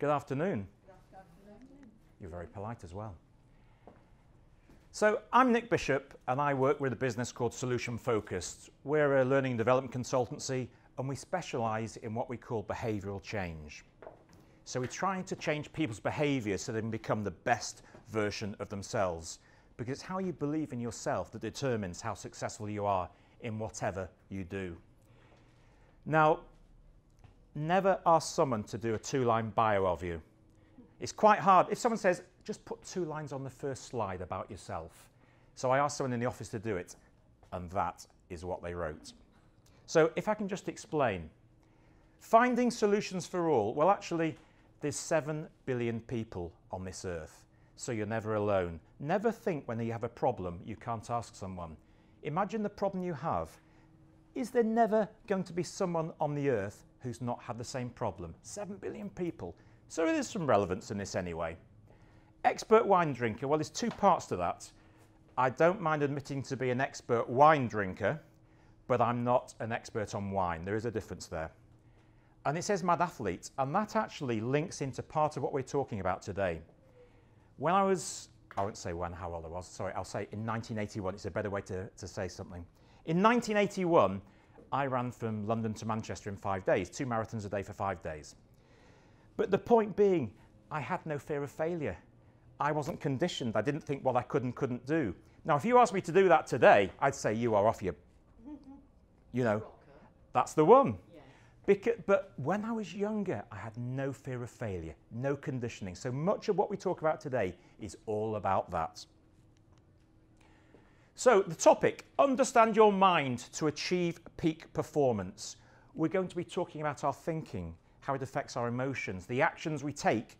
Good afternoon. You're very polite as well. So, I'm Nick Bishop, and I work with a business called Solution Focused. We're a learning and development consultancy, and we specialize in what we call behavioral change. So, we're trying to change people's behavior so they can become the best version of themselves. Because it's how you believe in yourself that determines how successful you are in whatever you do. Now, never ask someone to do a two line bio of you. It's quite hard. If someone says, just put two lines on the first slide about yourself. So I asked someone in the office to do it, and that is what they wrote. So if I can just explain. Finding solutions for all, well, actually, there's 7 billion people on this earth, so you're never alone. Never think when you have a problem you can't ask someone. Imagine the problem you have. Is there never going to be someone on the earth who's not had the same problem? 7 billion people. So there's some relevance in this anyway. Expert wine drinker, well, there's two parts to that. I don't mind admitting to be an expert wine drinker, but I'm not an expert on wine. There is a difference there. And it says mad athlete, and that actually links into part of what we're talking about today. When I was, I won't say when, how old I was, sorry, I'll say in 1981, it's a better way to, to say something. In 1981, I ran from London to Manchester in five days, two marathons a day for five days. But the point being, I had no fear of failure. I wasn't conditioned. I didn't think what I could and couldn't do. Now, if you asked me to do that today, I'd say you are off your, you know, that's the one. Because, but when I was younger, I had no fear of failure, no conditioning. So much of what we talk about today is all about that. So, the topic understand your mind to achieve peak performance. We're going to be talking about our thinking, how it affects our emotions, the actions we take,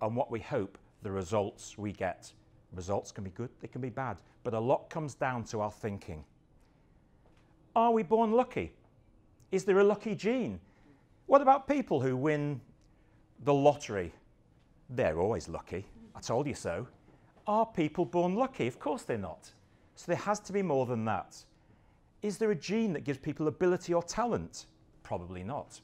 and what we hope the results we get. Results can be good, they can be bad, but a lot comes down to our thinking. Are we born lucky? Is there a lucky gene? What about people who win the lottery? They're always lucky. I told you so. Are people born lucky? Of course they're not. So there has to be more than that. Is there a gene that gives people ability or talent? Probably not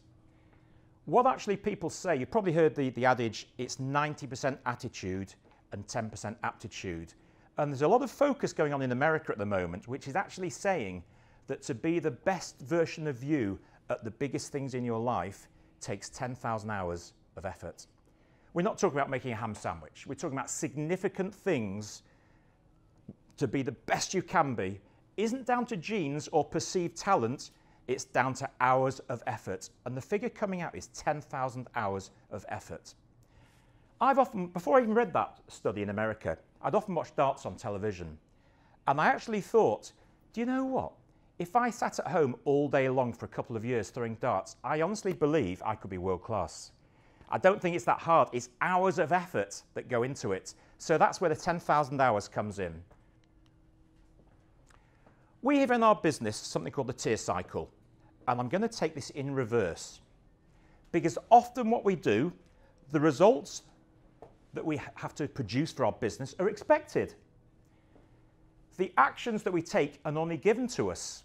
what actually people say, you've probably heard the, the adage, it's 90% attitude and 10% aptitude. And there's a lot of focus going on in America at the moment, which is actually saying that to be the best version of you at the biggest things in your life takes 10,000 hours of effort. We're not talking about making a ham sandwich. We're talking about significant things to be the best you can be isn't down to genes or perceived talent, it's down to hours of effort. And the figure coming out is 10,000 hours of effort. I've often, before I even read that study in America, I'd often watched darts on television. And I actually thought, do you know what? If I sat at home all day long for a couple of years throwing darts, I honestly believe I could be world class. I don't think it's that hard. It's hours of effort that go into it. So that's where the 10,000 hours comes in. We have in our business something called the TEAR cycle and I'm going to take this in reverse. Because often what we do, the results that we have to produce for our business are expected. The actions that we take are only given to us.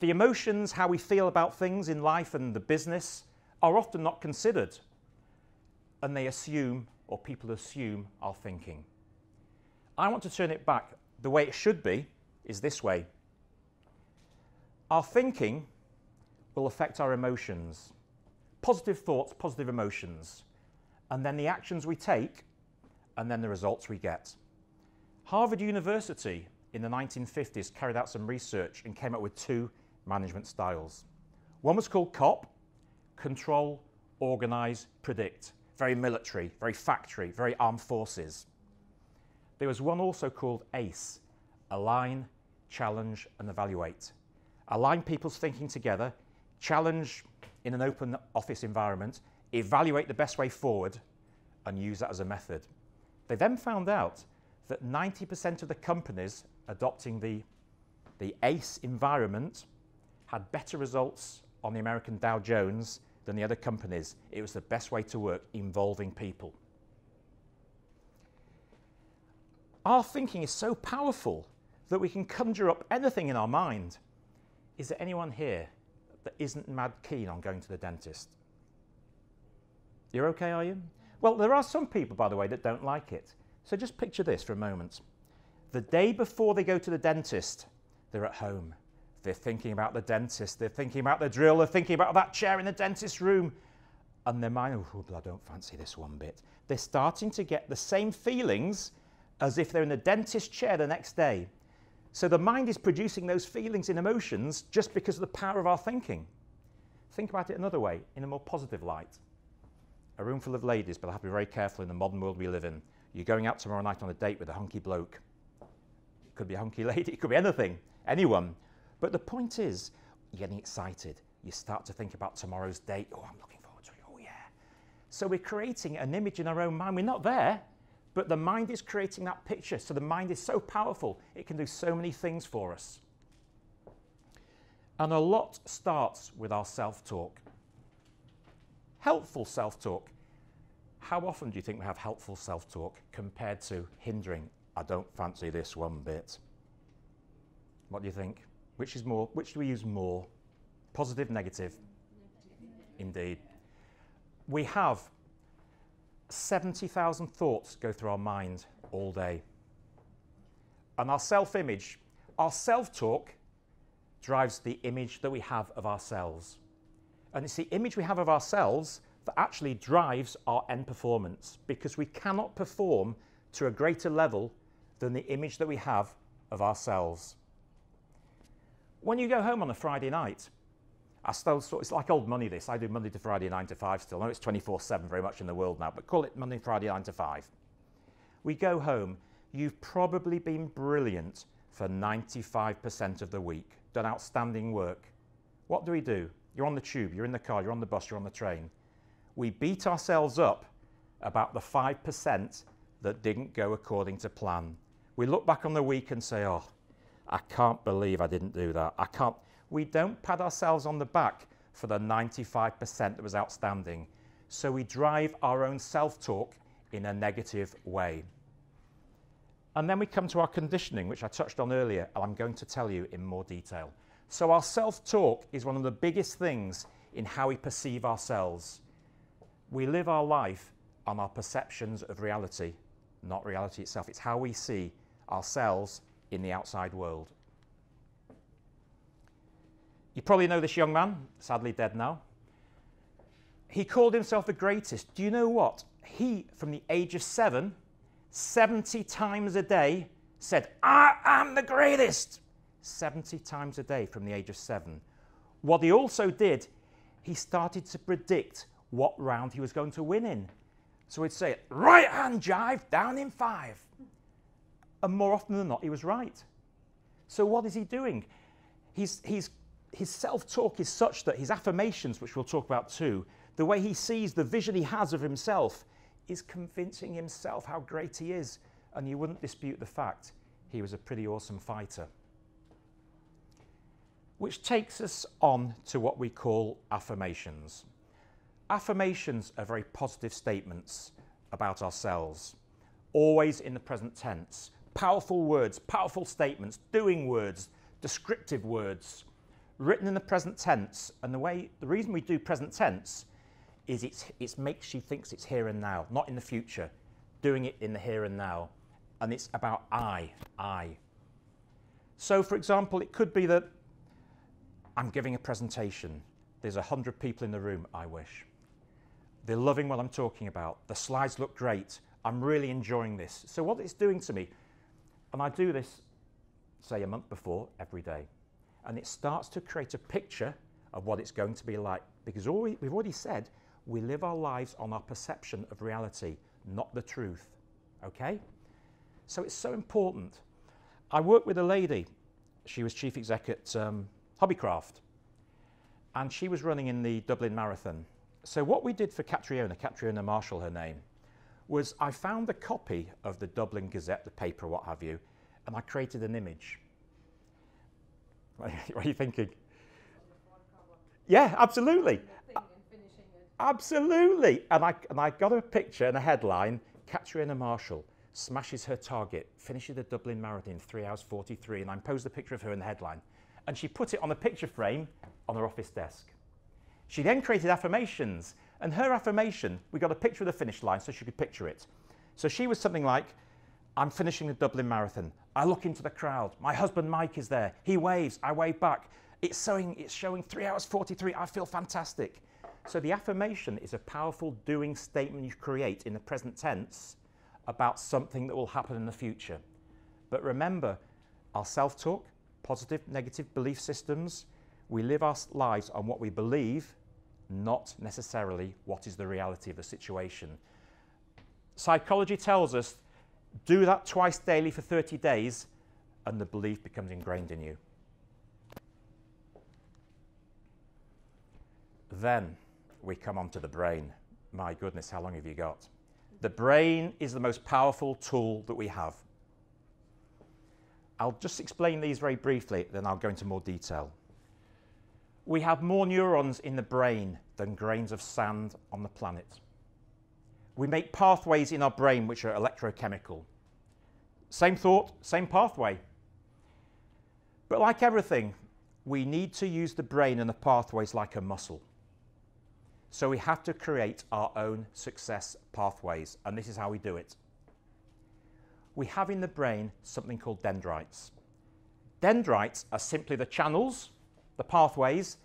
The emotions, how we feel about things in life and the business, are often not considered. And they assume, or people assume, our thinking. I want to turn it back. The way it should be is this way our thinking will affect our emotions. Positive thoughts, positive emotions. And then the actions we take, and then the results we get. Harvard University in the 1950s carried out some research and came up with two management styles. One was called COP, control, organize, predict. Very military, very factory, very armed forces. There was one also called ACE, align, challenge, and evaluate align people's thinking together, challenge in an open office environment, evaluate the best way forward, and use that as a method. They then found out that 90% of the companies adopting the, the ACE environment had better results on the American Dow Jones than the other companies. It was the best way to work involving people. Our thinking is so powerful that we can conjure up anything in our mind. Is there anyone here that isn't mad keen on going to the dentist? You're okay, are you? Well, there are some people, by the way, that don't like it. So just picture this for a moment. The day before they go to the dentist, they're at home. They're thinking about the dentist, they're thinking about the drill, they're thinking about that chair in the dentist's room. And their mind, oh, I don't fancy this one bit. They're starting to get the same feelings as if they're in the dentist chair the next day. So the mind is producing those feelings and emotions just because of the power of our thinking. Think about it another way, in a more positive light. A room full of ladies, but I have to be very careful in the modern world we live in. You're going out tomorrow night on a date with a hunky bloke. It could be a hunky lady, it could be anything, anyone. But the point is, you're getting excited. You start to think about tomorrow's date. Oh, I'm looking forward to it. Oh, yeah. So we're creating an image in our own mind. We're not there, but the mind is creating that picture. So the mind is so powerful, it can do so many things for us. And a lot starts with our self talk. Helpful self talk. How often do you think we have helpful self talk compared to hindering? I don't fancy this one bit. What do you think? Which is more? Which do we use more? Positive, negative? Indeed. We have 70,000 thoughts go through our mind all day. And our self image, our self talk drives the image that we have of ourselves. And it's the image we have of ourselves that actually drives our end performance because we cannot perform to a greater level than the image that we have of ourselves. When you go home on a Friday night, I still, it's like old money this. I do Monday to Friday, 9 to 5 still. I know it's 24 7 very much in the world now, but call it Monday, Friday, 9 to 5. We go home, you've probably been brilliant for 95% of the week, done outstanding work. What do we do? You're on the tube, you're in the car, you're on the bus, you're on the train. We beat ourselves up about the 5% that didn't go according to plan. We look back on the week and say, oh, I can't believe I didn't do that. I can't. We don't pat ourselves on the back for the 95% that was outstanding. So we drive our own self talk in a negative way. And then we come to our conditioning, which I touched on earlier, and I'm going to tell you in more detail. So, our self talk is one of the biggest things in how we perceive ourselves. We live our life on our perceptions of reality, not reality itself. It's how we see ourselves in the outside world. You probably know this young man, sadly dead now. He called himself the greatest. Do you know what? He, from the age of seven, 70 times a day, said, I am the greatest. 70 times a day from the age of seven. What he also did, he started to predict what round he was going to win in. So he'd say, right hand jive down in five. And more often than not, he was right. So what is he doing? He's, he's, his self-talk is such that his affirmations, which we'll talk about too, the way he sees the vision he has of himself is convincing himself how great he is. And you wouldn't dispute the fact he was a pretty awesome fighter. Which takes us on to what we call affirmations. Affirmations are very positive statements about ourselves, always in the present tense powerful words, powerful statements, doing words, descriptive words, written in the present tense. And the way the reason we do present tense is it's, it makes you think it's here and now, not in the future, doing it in the here and now. And it's about I, I. So, for example, it could be that I'm giving a presentation. There's a hundred people in the room, I wish. They're loving what I'm talking about. The slides look great. I'm really enjoying this. So, what it's doing to me, and I do this, say, a month before every day. And it starts to create a picture of what it's going to be like. Because we've already said we live our lives on our perception of reality, not the truth. Okay? So it's so important. I worked with a lady. She was chief exec at um, Hobbycraft. And she was running in the Dublin Marathon. So what we did for Catriona, Catriona Marshall, her name, was I found a copy of the Dublin Gazette, the paper, what have you, and I created an image. What are you thinking? Yeah, absolutely. Absolutely. And I, and I got a picture and a headline Catriona Marshall smashes her target, finishes the Dublin Marathon in 3 hours 43. And I posed a picture of her in the headline. And she put it on a picture frame on her office desk. She then created affirmations And her affirmation, we got a picture of the finish line so she could picture it. So she was something like, I'm finishing the Dublin Marathon. I look into the crowd. My husband Mike is there. He waves. I wave back. It's showing, it's showing 3 hours 43. I feel fantastic. So the affirmation is a powerful doing statement you create in the present tense about something that will happen in the future. But remember, our self talk, positive, negative belief systems, we live our lives on what we believe, not necessarily what is the reality of the situation. Psychology tells us do that twice daily for 30 days, and the belief becomes ingrained in you. Then we come on to the brain. My goodness, how long have you got? The brain is the most powerful tool that we have. I'll just explain these very briefly, then I'll go into more detail. We have more neurons in the brain than grains of sand on the planet. We make pathways in our brain which are electrochemical. Same thought, same pathway. But like everything, we need to use the brain and the pathways like a muscle. So we have to create our own success pathways, and this is how we do it. We have in the brain something called dendrites. Dendrites are simply the channels, the pathways,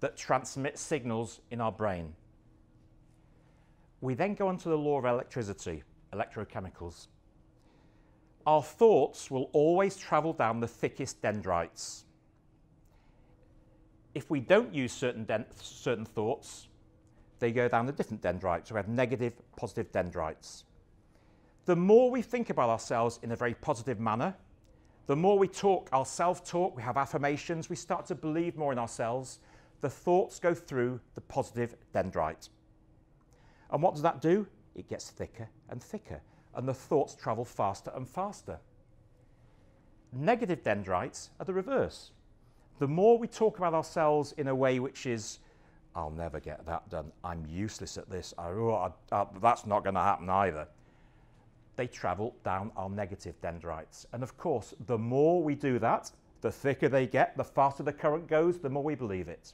that transmit signals in our brain. We then go on to the law of electricity, electrochemicals. Our thoughts will always travel down the thickest dendrites. If we don't use certain, certain thoughts, they go down the different dendrites. So we have negative, positive dendrites. The more we think about ourselves in a very positive manner, the more we talk, our self talk, we have affirmations, we start to believe more in ourselves, the thoughts go through the positive dendrite. And what does that do? It gets thicker and thicker, and the thoughts travel faster and faster. Negative dendrites are the reverse. The more we talk about ourselves in a way which is I'll never get that done. I'm useless at this. I, oh, I, that's not going to happen either. They travel down our negative dendrites. And of course, the more we do that, the thicker they get, the faster the current goes, the more we believe it.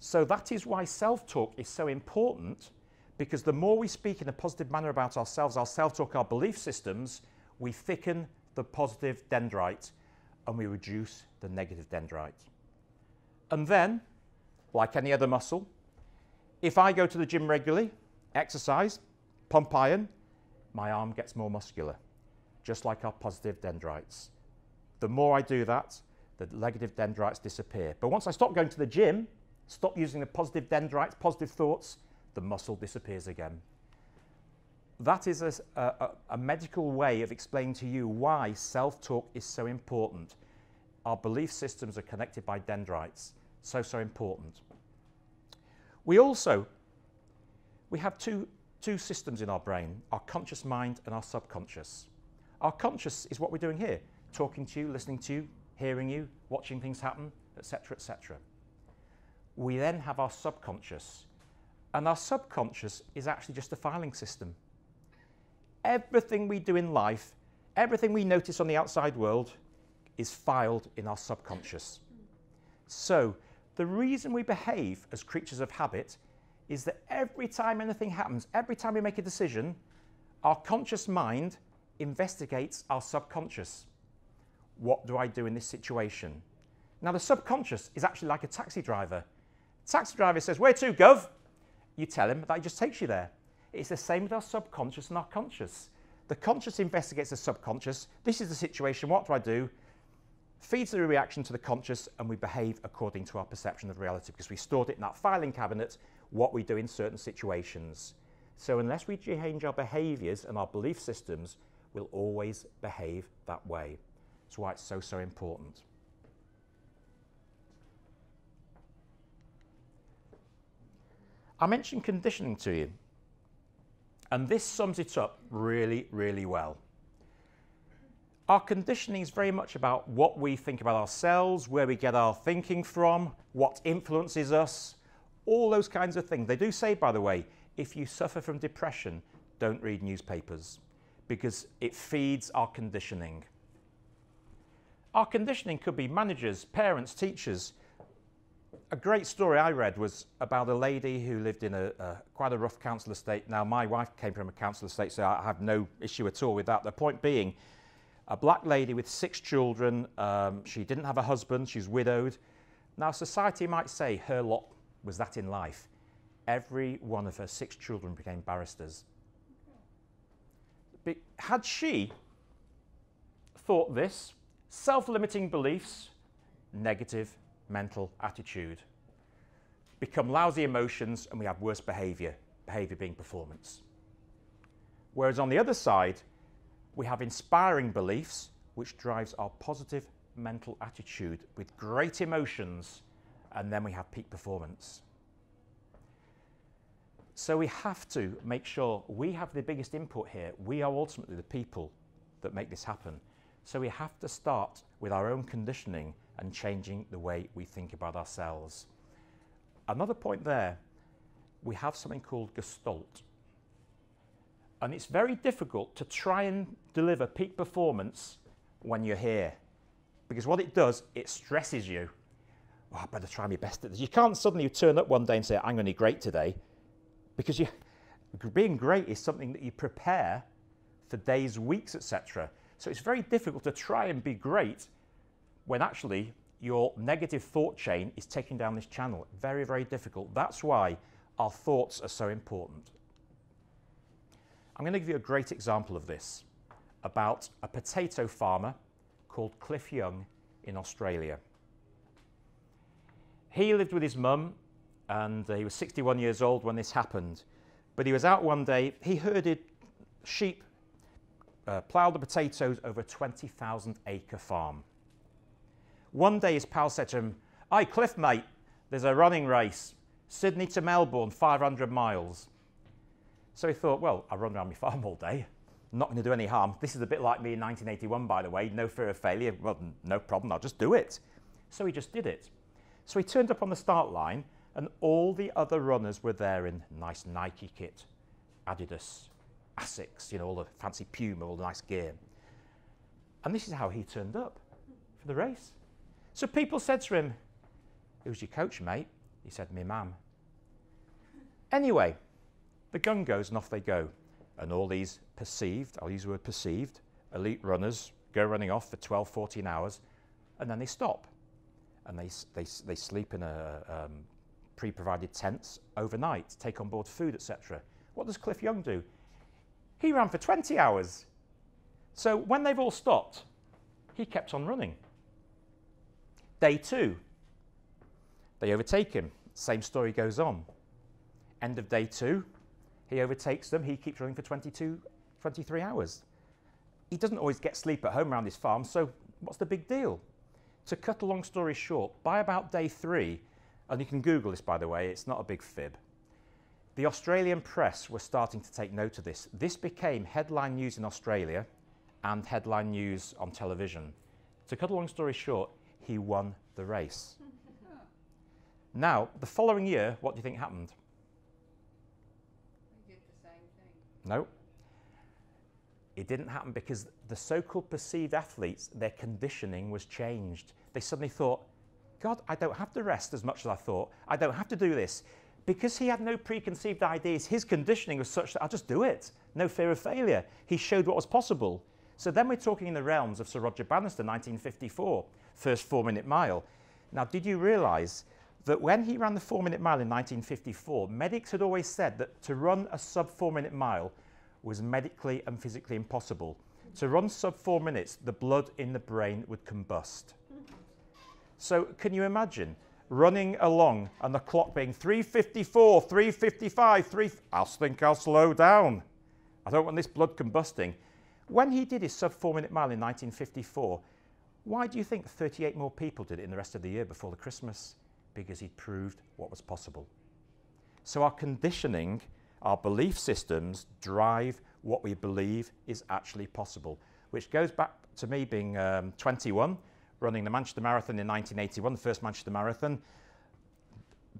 So that is why self talk is so important because the more we speak in a positive manner about ourselves, our self talk, our belief systems, we thicken the positive dendrite and we reduce the negative dendrite. And then like any other muscle. If I go to the gym regularly, exercise, pump iron, my arm gets more muscular, just like our positive dendrites. The more I do that, the negative dendrites disappear. But once I stop going to the gym, stop using the positive dendrites, positive thoughts, the muscle disappears again. That is a, a, a medical way of explaining to you why self talk is so important. Our belief systems are connected by dendrites. So, so important. We also, we have two, two systems in our brain, our conscious mind and our subconscious. Our conscious is what we're doing here, talking to you, listening to you, hearing you, watching things happen, etc., etc. We then have our subconscious, and our subconscious is actually just a filing system. Everything we do in life, everything we notice on the outside world, is filed in our subconscious. So the reason we behave as creatures of habit is that every time anything happens, every time we make a decision, our conscious mind investigates our subconscious. What do I do in this situation? Now, the subconscious is actually like a taxi driver. Taxi driver says, Where to, Gov? You tell him that just takes you there. It's the same with our subconscious and our conscious. The conscious investigates the subconscious. This is the situation. What do I do? feeds the reaction to the conscious, and we behave according to our perception of reality because we stored it in that filing cabinet, what we do in certain situations. So, unless we change our behaviors and our belief systems, we'll always behave that way. That's why it's so, so important. I mentioned conditioning to you, and this sums it up really, really well. Our conditioning is very much about what we think about ourselves, where we get our thinking from, what influences us, all those kinds of things. They do say, by the way, if you suffer from depression, don't read newspapers because it feeds our conditioning. Our conditioning could be managers, parents, teachers. A great story I read was about a lady who lived in a, a, quite a rough council estate. Now, my wife came from a council estate, so I have no issue at all with that. The point being, a black lady with six children, um, she didn't have a husband, she's widowed. Now, society might say her lot was that in life. Every one of her six children became barristers. But had she thought this, self limiting beliefs, negative mental attitude. Become lousy emotions and we have worse behavior, behavior being performance. Whereas on the other side, we have inspiring beliefs, which drives our positive mental attitude with great emotions, and then we have peak performance. So we have to make sure we have the biggest input here. We are ultimately the people that make this happen. So we have to start with our own conditioning and changing the way we think about ourselves. Another point there, we have something called Gestalt. And it's very difficult to try and deliver peak performance when you're here. Because what it does, it stresses you. Oh, I better try my best at this. You can't suddenly turn up one day and say, I'm going to be great today. Because you, being great is something that you prepare for days, weeks, etc. So it's very difficult to try and be great when actually your negative thought chain is taking down this channel. Very, very difficult. That's why our thoughts are so important. I'm going to give you a great example of this about a potato farmer called Cliff Young in Australia. He lived with his mum and he was 61 years old when this happened. But he was out one day, he herded sheep, uh, ploughed the potatoes over a 20,000 acre farm. One day his pal said to him, Hi, Cliff, mate, there's a running race, Sydney to Melbourne, 500 miles. So he thought, well, I run around my farm all day. Not going to do any harm. This is a bit like me in 1981, by the way. No fear of failure. Well, no problem. I'll just do it. So he just did it. So he turned up on the start line, and all the other runners were there in nice Nike kit, Adidas, Asics, you know, all the fancy Puma, all the nice gear. And this is how he turned up for the race. So people said to him, Who's your coach, mate? He said, Me ma'am. Anyway, the gun goes and off they go. And all these perceived, I'll use the word perceived, elite runners go running off for 12, 14 hours, and then they stop. And they, they, they sleep in a um, pre provided tents overnight, take on board food, etc. What does Cliff Young do? He ran for 20 hours. So when they've all stopped, he kept on running. Day two, they overtake him. Same story goes on. End of day two, he overtakes them. He keeps running for 22, 23 hours. He doesn't always get sleep at home around his farm, so what's the big deal? To cut a long story short, by about day three, and you can Google this by the way, it's not a big fib, the Australian press were starting to take note of this. This became headline news in Australia and headline news on television. To cut a long story short, he won the race. now, the following year, what do you think happened? He did the same thing. No. It didn't happen because the so called perceived athletes, their conditioning was changed. They suddenly thought, God, I don't have to rest as much as I thought. I don't have to do this. Because he had no preconceived ideas, his conditioning was such that I'll just do it. No fear of failure. He showed what was possible. So then we're talking in the realms of Sir Roger Bannister, 1954 first four minute mile. Now, did you realize that when he ran the four minute mile in 1954, medics had always said that to run a sub four minute mile was medically and physically impossible. To run sub four minutes, the blood in the brain would combust. So, can you imagine running along and the clock being 354, 355, 3. I'll think I'll slow down. I don't want this blood combusting. When he did his sub four minute mile in 1954, why do you think 38 more people did it in the rest of the year before the Christmas? Because he'd proved what was possible. So our conditioning, our belief systems drive what we believe is actually possible, which goes back to me being um, 21, running the Manchester Marathon in 1981, the first Manchester Marathon,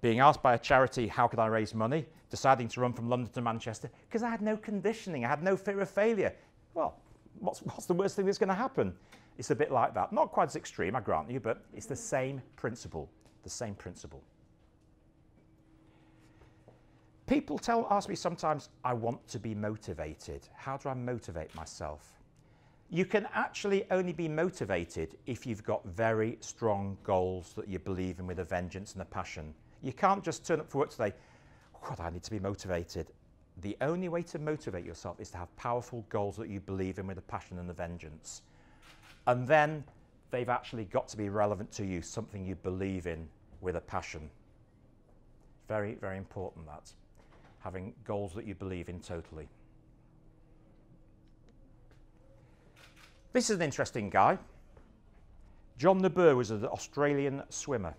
being asked by a charity, how could I raise money? Deciding to run from London to Manchester because I had no conditioning, I had no fear of failure. Well, what's, what's the worst thing that's going to happen? It's a bit like that. Not quite as extreme, I grant you, but it's the same principle. the same principle. People tell, ask me sometimes, I want to be motivated. How do I motivate myself? You can actually only be motivated if you've got very strong goals that you believe in with a vengeance and a passion. You can't just turn up for work today, God, I need to be motivated. The only way to motivate yourself is to have powerful goals that you believe in with a passion and a vengeance. And then they've actually got to be relevant to you, something you believe in with a passion. Very, very important that. Having goals that you believe in totally. This is an interesting guy. John Naber was an Australian swimmer.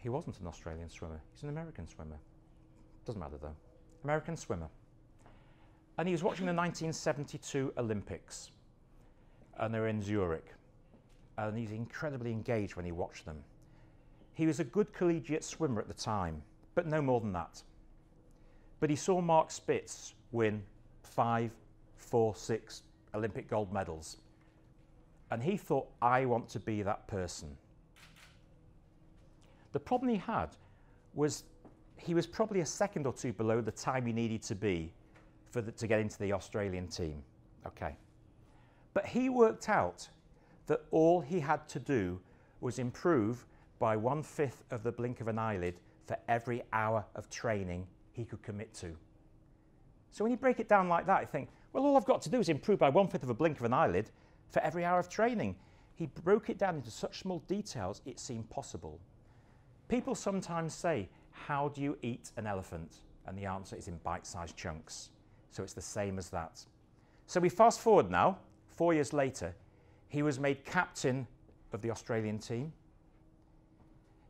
He wasn't an Australian swimmer, he's an American swimmer. Doesn't matter though. American swimmer. And he was watching the 1972 Olympics, and they're in Zurich. And he's incredibly engaged when he watched them. He was a good collegiate swimmer at the time, but no more than that. But he saw Mark Spitz win five, four, six Olympic gold medals. And he thought, I want to be that person. The problem he had was he was probably a second or two below the time he needed to be for the, to get into the Australian team. Okay. But he worked out that all he had to do was improve by one fifth of the blink of an eyelid for every hour of training he could commit to. So when you break it down like that, you think, well, all I've got to do is improve by one fifth of a blink of an eyelid for every hour of training. He broke it down into such small details it seemed possible. People sometimes say, How do you eat an elephant? And the answer is in bite sized chunks. So it's the same as that. So we fast forward now, four years later, he was made captain of the Australian team.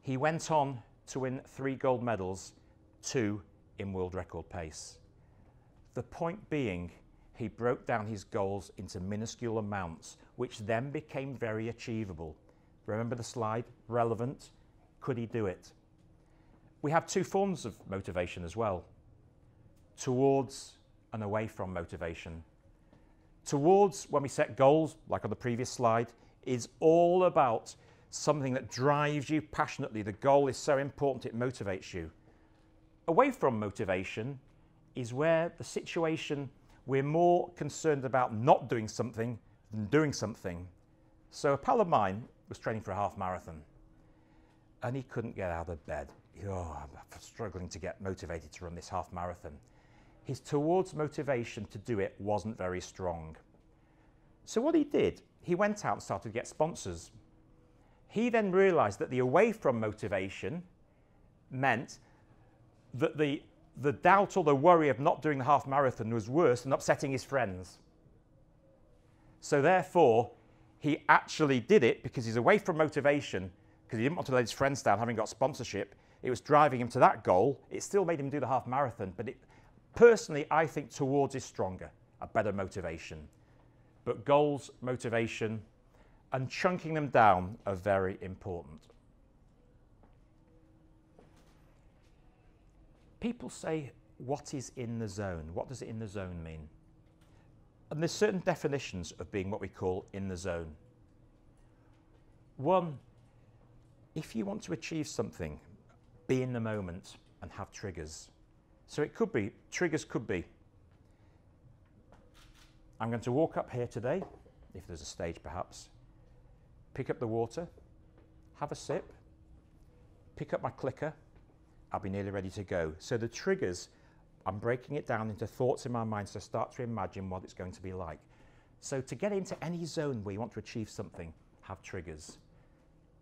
He went on to win three gold medals, two in world record pace. The point being, he broke down his goals into minuscule amounts, which then became very achievable. Remember the slide? Relevant, could he do it? We have two forms of motivation as well towards and away from motivation. Towards, when we set goals, like on the previous slide, is all about something that drives you passionately. The goal is so important it motivates you. Away from motivation is where the situation we're more concerned about not doing something than doing something. So a pal of mine was training for a half marathon and he couldn't get out of bed. Oh, I'm struggling to get motivated to run this half marathon. His towards motivation to do it wasn't very strong. So what he did, he went out and started to get sponsors. He then realized that the away from motivation meant that the, the doubt or the worry of not doing the half marathon was worse than upsetting his friends. So therefore, he actually did it because he's away from motivation because he didn't want to let his friends down having got sponsorship. It was driving him to that goal. It still made him do the half marathon, but it, personally, I think towards is stronger, a better motivation. But goals, motivation, and chunking them down are very important. People say, what is in the zone? What does it in the zone mean? And there's certain definitions of being what we call in the zone. One if you want to achieve something, be in the moment and have triggers. So it could be, triggers could be, I'm going to walk up here today, if there's a stage perhaps, pick up the water, have a sip, pick up my clicker, I'll be nearly ready to go. So the triggers, I'm breaking it down into thoughts in my mind so start to imagine what it's going to be like. So to get into any zone where you want to achieve something, have triggers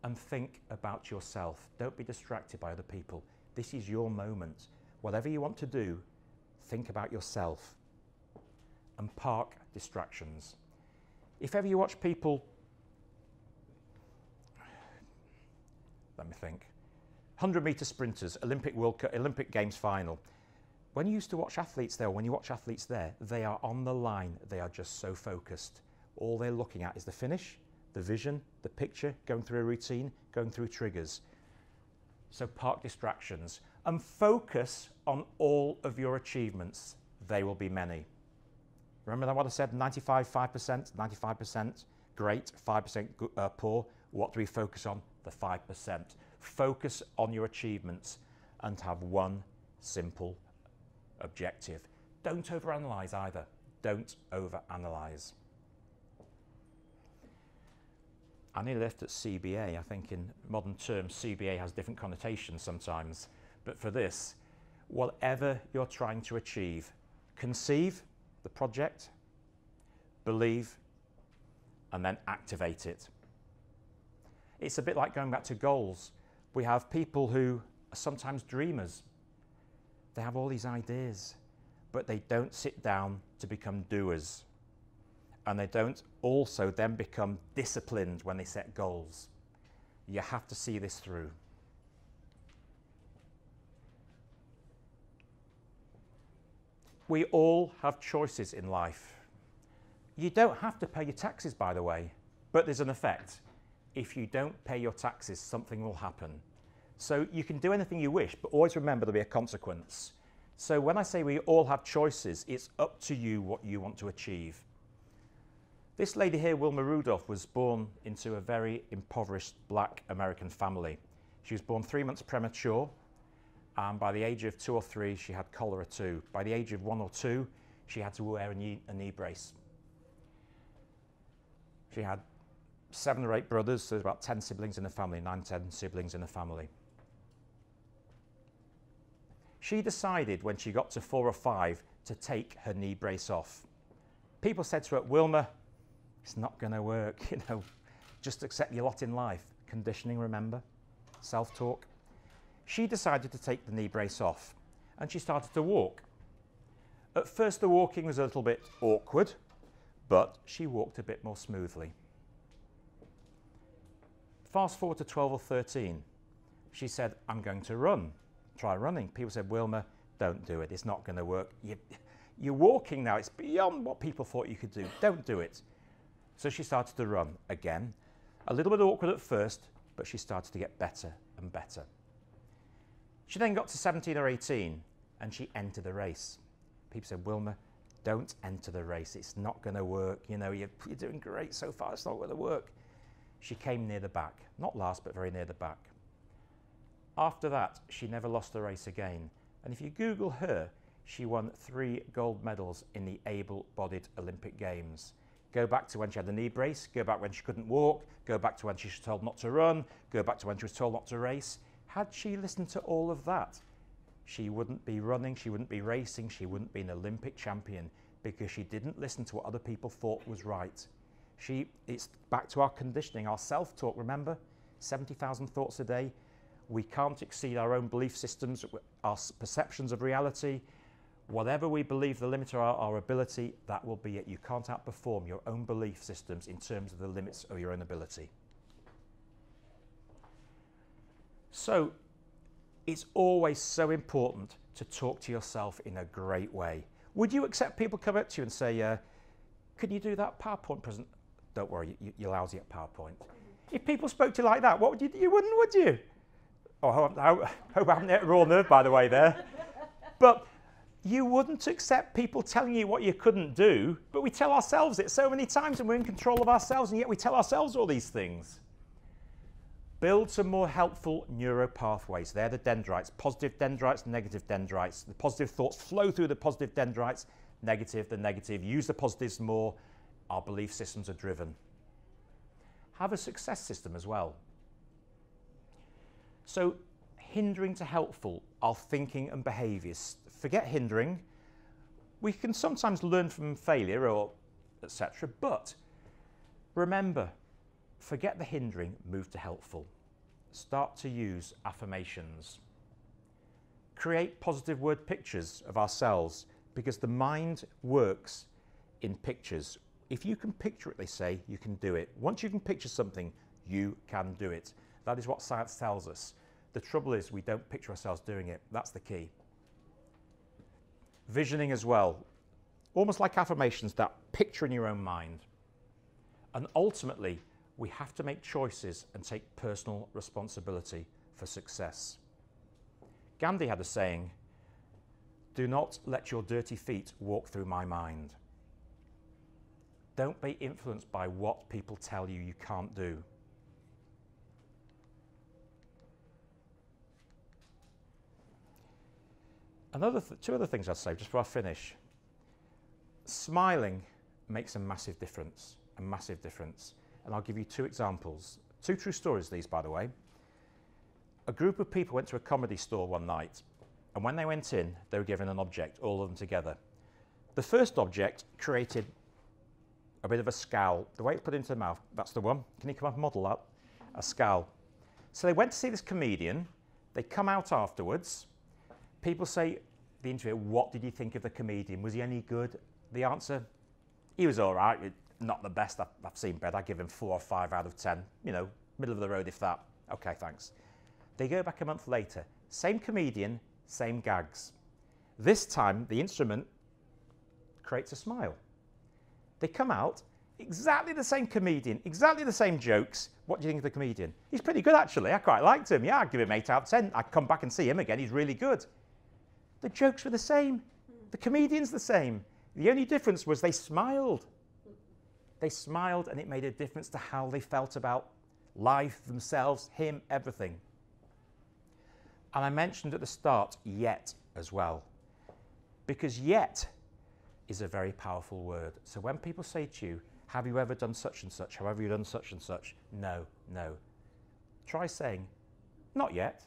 and think about yourself. Don't be distracted by other people. This is your moment. Whatever you want to do, think about yourself and park distractions. If ever you watch people, let me think, 100 meter sprinters, Olympic World Cup, Olympic Games final. When you used to watch athletes there, when you watch athletes there, they are on the line. They are just so focused. All they're looking at is the finish the vision, the picture, going through a routine, going through triggers. So park distractions and focus on all of your achievements. They will be many. Remember that what I said? 95, 5%, 95% great, 5% uh, poor. What do we focus on? The 5%. Focus on your achievements and have one simple objective. Don't overanalyze either. Don't overanalyze. Nearly left at CBA. I think in modern terms, CBA has different connotations sometimes. But for this, whatever you're trying to achieve, conceive the project, believe, and then activate it. It's a bit like going back to goals. We have people who are sometimes dreamers. They have all these ideas, but they don't sit down to become doers. And they don't also then become disciplined when they set goals. You have to see this through. We all have choices in life. You don't have to pay your taxes, by the way, but there's an effect. If you don't pay your taxes, something will happen. So you can do anything you wish, but always remember there'll be a consequence. So when I say we all have choices, it's up to you what you want to achieve. This lady here, Wilma Rudolph, was born into a very impoverished black American family. She was born three months premature, and by the age of two or three, she had cholera too. By the age of one or two, she had to wear a knee, a knee brace. She had seven or eight brothers, so there's about 10 siblings in the family, nine, 10 siblings in the family. She decided when she got to four or five to take her knee brace off. People said to her, Wilma, it's not going to work, you know, just accept your lot in life. Conditioning, remember? Self talk. She decided to take the knee brace off and she started to walk. At first, the walking was a little bit awkward, but she walked a bit more smoothly. Fast forward to 12 or 13. She said, I'm going to run. Try running. People said, Wilma, don't do it. It's not going to work. You, you're walking now. It's beyond what people thought you could do. Don't do it. So she started to run again. A little bit awkward at first, but she started to get better and better. She then got to 17 or 18 and she entered the race. People said, Wilma, don't enter the race. It's not going to work. You know, you're, you're doing great so far. It's not going to work. She came near the back. Not last, but very near the back. After that, she never lost a race again. And if you Google her, she won three gold medals in the able bodied Olympic Games. Go back to when she had the knee brace, go back when she couldn't walk, go back to when she was told not to run, go back to when she was told not to race. Had she listened to all of that, she wouldn't be running, she wouldn't be racing, she wouldn't be an Olympic champion because she didn't listen to what other people thought was right. She, it's back to our conditioning, our self talk. Remember, 70,000 thoughts a day. We can't exceed our own belief systems, our perceptions of reality. Whatever we believe the limit of our, our ability, that will be it. You can't outperform your own belief systems in terms of the limits of your own ability. So, it's always so important to talk to yourself in a great way. Would you accept people come up to you and say, uh, "Can you do that PowerPoint present?" Don't worry, you, you're lousy at PowerPoint. If people spoke to you like that, what would you do? You wouldn't, would you? Oh, I hope, I haven't hit a raw nerve, by the way, there. But you wouldn't accept people telling you what you couldn't do, but we tell ourselves it so many times and we're in control of ourselves, and yet we tell ourselves all these things. Build some more helpful neuro pathways. They're the dendrites, positive dendrites, negative dendrites. The positive thoughts flow through the positive dendrites, negative, the negative. Use the positives more. Our belief systems are driven. Have a success system as well. So, hindering to helpful are thinking and behaviours. Forget hindering. We can sometimes learn from failure or etc. But remember, forget the hindering, move to helpful. Start to use affirmations. Create positive word pictures of ourselves because the mind works in pictures. If you can picture it, they say, you can do it. Once you can picture something, you can do it. That is what science tells us. The trouble is, we don't picture ourselves doing it. That's the key. Visioning as well, almost like affirmations, that picture in your own mind. And ultimately, we have to make choices and take personal responsibility for success. Gandhi had a saying, do not let your dirty feet walk through my mind. Don't be influenced by what people tell you you can't do. Another two other things I'd say just before I finish. Smiling makes a massive difference, a massive difference. And I'll give you two examples. Two true stories, these, by the way. A group of people went to a comedy store one night, and when they went in, they were given an object, all of them together. The first object created a bit of a scowl. The way it's put into the mouth, that's the one. Can you come up and model that? A scowl. So they went to see this comedian. They come out afterwards. People say, the interview, what did you think of the comedian? Was he any good? The answer, he was all right. Not the best I've, I've seen Bed. I give him four or five out of ten. You know, middle of the road if that. Okay, thanks. They go back a month later. Same comedian, same gags. This time, the instrument creates a smile. They come out, exactly the same comedian, exactly the same jokes. What do you think of the comedian? He's pretty good, actually. I quite liked him. Yeah, I'd give him 8 out of 10. I'd come back and see him again. He's really good. The jokes were the same. The comedian's the same. The only difference was they smiled. They smiled, and it made a difference to how they felt about life, themselves, him, everything. And I mentioned at the start, yet as well. Because yet is a very powerful word. So when people say to you, Have you ever done such and such? Have you done such and such? No, no. Try saying, Not yet.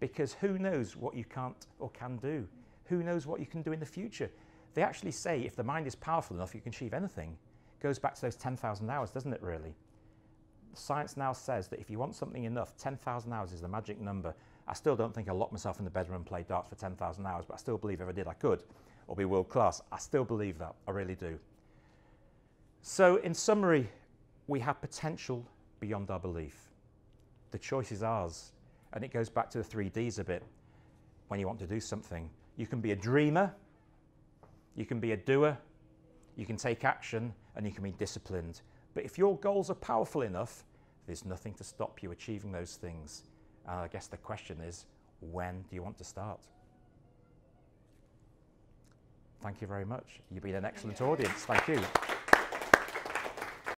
Because who knows what you can't or can do? Who knows what you can do in the future? They actually say if the mind is powerful enough, you can achieve anything. Goes back to those 10,000 hours, doesn't it, really? Science now says that if you want something enough, 10,000 hours is the magic number. I still don't think I'll lock myself in the bedroom and play darts for 10,000 hours, but I still believe if I did, I could or be world class. I still believe that. I really do. So, in summary, we have potential beyond our belief. The choice is ours. And it goes back to the three Ds a bit when you want to do something. You can be a dreamer, you can be a doer, you can take action, and you can be disciplined. But if your goals are powerful enough, there's nothing to stop you achieving those things. And I guess the question is when do you want to start? Thank you very much. You've been an excellent audience. Thank you.